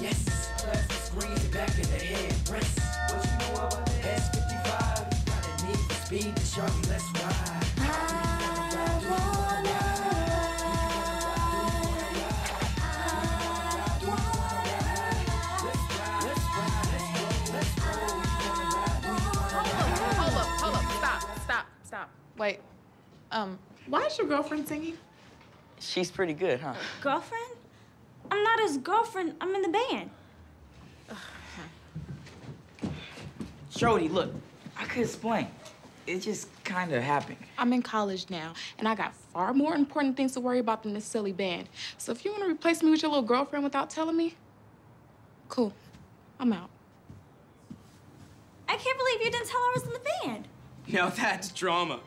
Yes, plastic screens back in the head. Press. What you know about the S55? Got a need for speed, the Chevy less wide. Wait, um, why is your girlfriend singing? She's pretty good, huh? Girlfriend? I'm not his girlfriend. I'm in the band. Shorty, look, I could explain. It just kind of happened. I'm in college now, and I got far more important things to worry about than this silly band. So if you want to replace me with your little girlfriend without telling me, cool. I'm out. I can't believe you didn't tell her I was in the band. Now that's drama.